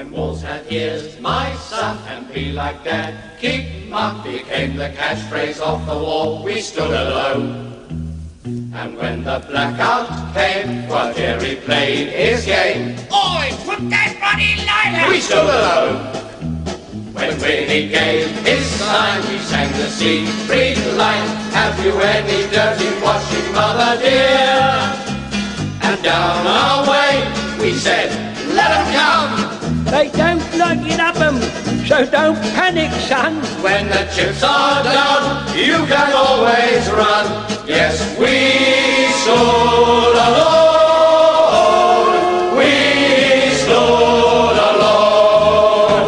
When wolves had ears, my son, and be like dad, keep 'em up became the catchphrase off the wall. We stood alone. And when the blackout came, while Jerry played his game, Oi, put that bloody light out! we stood alone. When Winnie gave his sign, we sang the secret line. Have you any dirty washing, mother dear? And down our way, we said, let 'em come. They don't like it up 'em, so don't panic, son. When the chips are down, you can always run. Yes, we stood alone. We stood alone.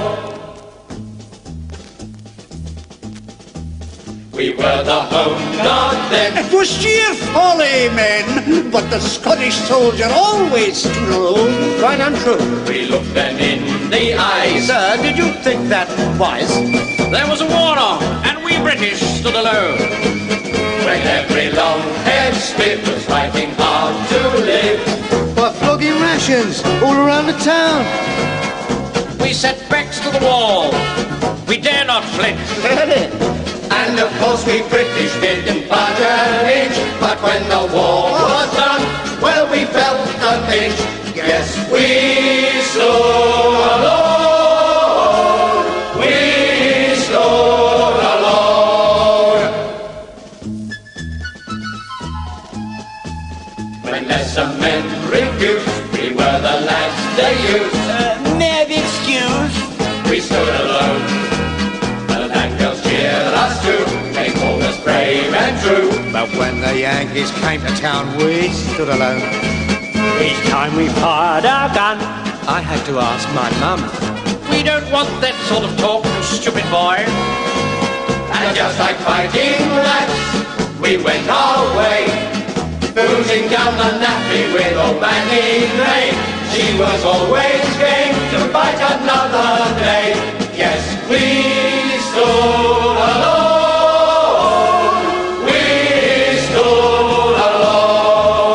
We were the home guard then. It was sheer folly, men, but the Scottish soldier always stood alone. Quite untrue. We looked them in the eyes. Sir, did you think that wise? There was a war on, and we British stood alone. When every long-haired spiv was fighting hard to live. By flogging rations all around the town. We set backs to the wall. We dare not flinch. And of course we British didn't budge an inch. But when the war oh. was done, well we felt the pinch. Yes, we lesser men refused, we were the lads they used. Uh, may I be excused? We stood alone. The land girls cheered us too. They called us brave and true. But when the Yankees came to town, we stood alone. Each time we fired our gun, I had to ask my mum. We don't want that sort of talk, you stupid boy. And just like fighting rats, we went our way. Boozing down the nappy with old Maggie May. She was always game to fight another day. Yes, we stood alone. We stood alone.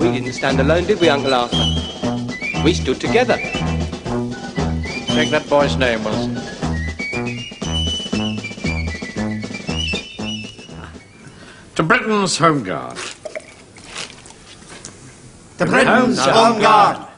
We didn't stand alone, did we, Uncle Arthur? We stood together. Take that boy's name, Wilson. To Britain's Home Guard. The Britain's Home Guard.